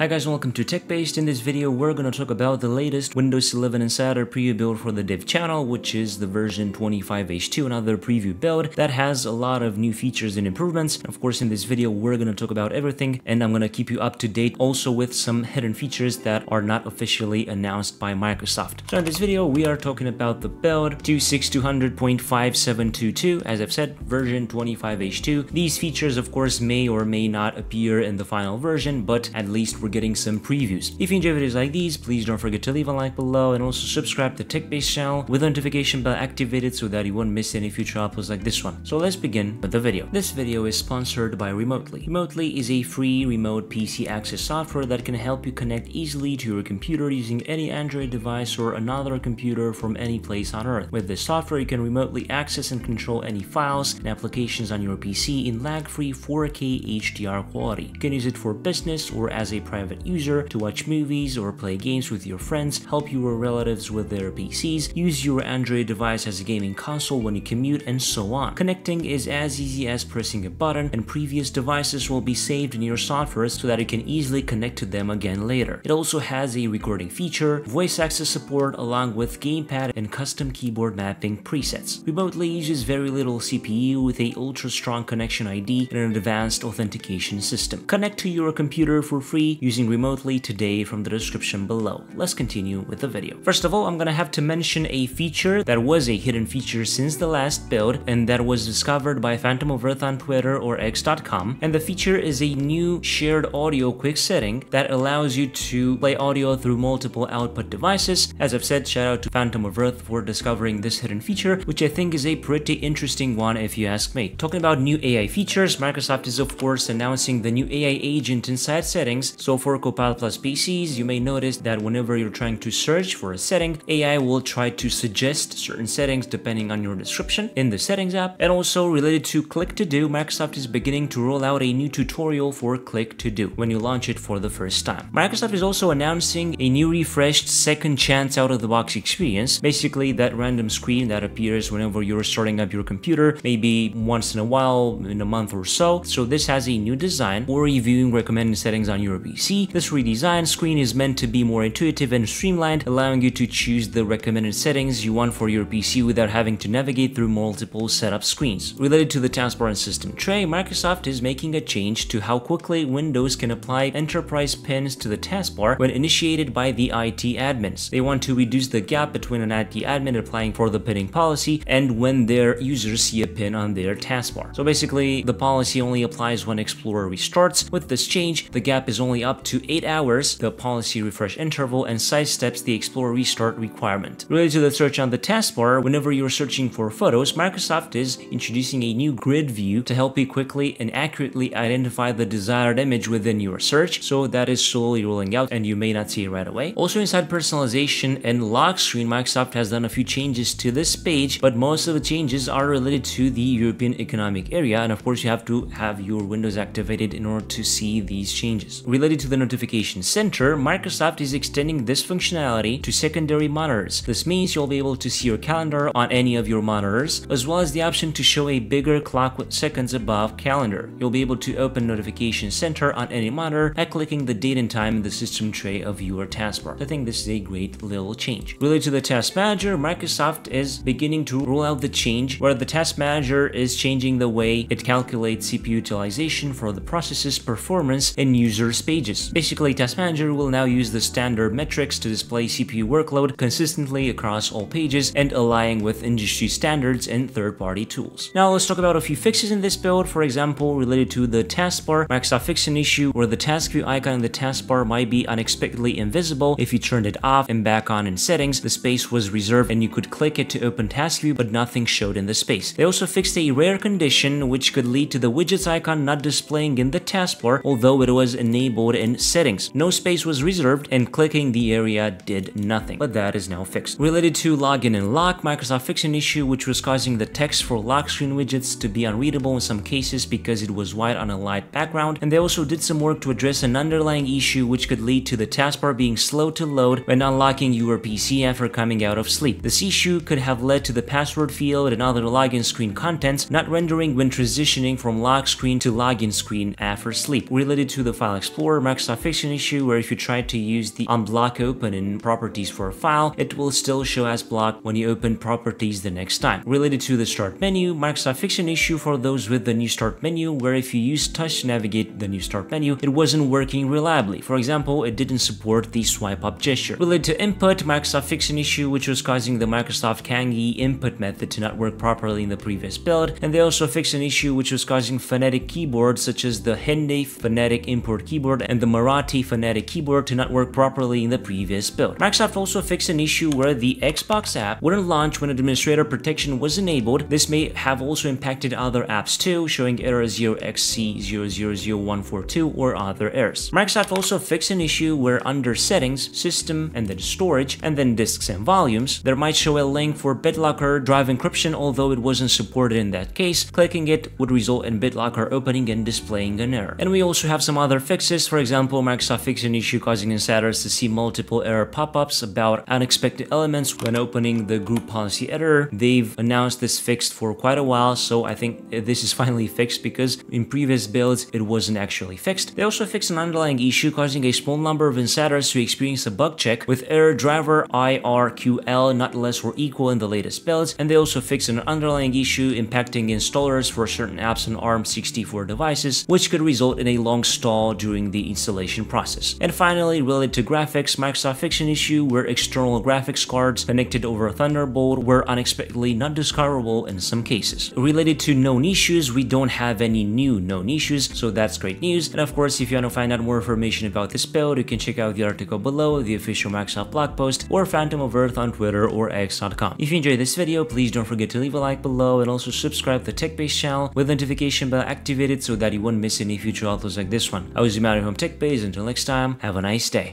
Hi guys and welcome to TechBased. In this video we're going to talk about the latest Windows 11 Insider preview build for the dev channel which is the version 25H2, another preview build that has a lot of new features and improvements. Of course in this video we're going to talk about everything and I'm going to keep you up to date also with some hidden features that are not officially announced by Microsoft. So in this video we are talking about the build 26200.5722 as I've said version 25H2. These features of course may or may not appear in the final version but at least we're getting some previews. If you enjoy videos like these, please don't forget to leave a like below and also subscribe to TechBased channel with the notification bell activated so that you won't miss any future uploads like this one. So let's begin with the video. This video is sponsored by Remotly. Remotly is a free remote PC access software that can help you connect easily to your computer using any Android device or another computer from any place on earth. With this software, you can remotely access and control any files and applications on your PC in lag-free 4K HDR quality. You can use it for business or as a private private user to watch movies or play games with your friends, help your relatives with their PCs, use your Android device as a gaming console when you commute, and so on. Connecting is as easy as pressing a button, and previous devices will be saved in your software so that you can easily connect to them again later. It also has a recording feature, voice access support, along with gamepad and custom keyboard mapping presets. Remotly uses very little CPU with a ultra strong connection ID and an advanced authentication system. Connect to your computer for free using Remotly today from the description below. Let's continue with the video. First of all, I'm gonna have to mention a feature that was a hidden feature since the last build and that was discovered by Phantom of Earth on Twitter or X.com. And the feature is a new shared audio quick setting that allows you to play audio through multiple output devices. As I've said, shout out to Phantom of Earth for discovering this hidden feature, which I think is a pretty interesting one if you ask me. Talking about new AI features, Microsoft is of course announcing the new AI agent inside settings. So for Copilot Plus PCs, you may notice that whenever you're trying to search for a setting, AI will try to suggest certain settings depending on your description in the settings app. And also related to Click to Do, Microsoft is beginning to roll out a new tutorial for Click to Do when you launch it for the first time. Microsoft is also announcing a new refreshed second chance out of the box experience, basically that random screen that appears whenever you're starting up your computer, maybe once in a while, in a month or so. So this has a new design for reviewing recommended settings on your PC this redesigned screen is meant to be more intuitive and streamlined, allowing you to choose the recommended settings you want for your PC without having to navigate through multiple setup screens. Related to the taskbar and system tray, Microsoft is making a change to how quickly Windows can apply enterprise pins to the taskbar when initiated by the IT admins. They want to reduce the gap between an IT admin applying for the pinning policy and when their users see a pin on their taskbar. So basically, the policy only applies when Explorer restarts. With this change, the gap is only up to 8 hours the policy refresh interval and sidesteps the Explorer restart requirement. Related to the search on the taskbar, whenever you're searching for photos, Microsoft is introducing a new grid view to help you quickly and accurately identify the desired image within your search, so that is slowly rolling out and you may not see it right away. Also inside personalization and lock screen, Microsoft has done a few changes to this page, but most of the changes are related to the European Economic Area, and of course you have to have your Windows activated in order to see these changes. Related to the notification center, Microsoft is extending this functionality to secondary monitors. This means you'll be able to see your calendar on any of your monitors, as well as the option to show a bigger clock with seconds above calendar. You'll be able to open notification center on any monitor by clicking the date and time in the system tray of your taskbar. I think this is a great little change. Related to the task manager, Microsoft is beginning to roll out the change where the task manager is changing the way it calculates CPU utilization for the process's performance in users pages. Basically, Task Manager will now use the standard metrics to display CPU workload consistently across all pages and aligning with industry standards and third-party tools. Now let's talk about a few fixes in this build, for example, related to the taskbar. Microsoft fixed an issue where the task view icon in the taskbar might be unexpectedly invisible if you turned it off and back on in settings, the space was reserved and you could click it to open task view but nothing showed in the space. They also fixed a rare condition which could lead to the widgets icon not displaying in the taskbar although it was enabled in settings. No space was reserved and clicking the area did nothing, but that is now fixed. Related to login and lock, Microsoft fixed an issue which was causing the text for lock screen widgets to be unreadable in some cases because it was white on a light background, and they also did some work to address an underlying issue which could lead to the taskbar being slow to load when unlocking your PC after coming out of sleep. This issue could have led to the password field and other login screen contents not rendering when transitioning from lock screen to login screen after sleep. Related to the File Explorer, Fixed an issue where if you try to use the unblock open in properties for a file, it will still show as blocked when you open properties the next time. Related to the start menu, fixed an issue for those with the new start menu where if you use touch to navigate the new start menu, it wasn't working reliably. For example, it didn't support the swipe up gesture. Related to input, Microsoft fixed an issue which was causing the Microsoft Kangi input method to not work properly in the previous build, and they also fixed an issue which was causing phonetic keyboards such as the Hindi phonetic import keyboard and the Marathi phonetic keyboard to not work properly in the previous build. Microsoft also fixed an issue where the Xbox app wouldn't launch when administrator protection was enabled. This may have also impacted other apps too, showing error 0xC000142 or other errors. Microsoft also fixed an issue where under settings, system, and then storage, and then disks and volumes, there might show a link for BitLocker drive encryption although it wasn't supported in that case. Clicking it would result in BitLocker opening and displaying an error. And we also have some other fixes, for example, Microsoft fixed an issue causing insiders to see multiple error pop-ups about unexpected elements when opening the group policy editor. They've announced this fixed for quite a while, so I think this is finally fixed because in previous builds it wasn't actually fixed. They also fixed an underlying issue causing a small number of insiders to experience a bug check with error driver IRQL not less or equal in the latest builds, and they also fixed an underlying issue impacting installers for certain apps on ARM64 devices, which could result in a long stall during the installation process. And finally, related to graphics, Microsoft fixed an issue where external graphics cards connected over a Thunderbolt were unexpectedly not discoverable in some cases. Related to known issues, we don't have any new known issues, so that's great news. And of course, if you want to find out more information about this build, you can check out the article below, the official Microsoft blog post, or Phantom of Earth on Twitter or X.com. If you enjoyed this video, please don't forget to leave a like below and also subscribe to the TechBased channel with the notification bell activated so that you won't miss any future uploads like this one. I was Mario from TechBased, until next time, have a nice day.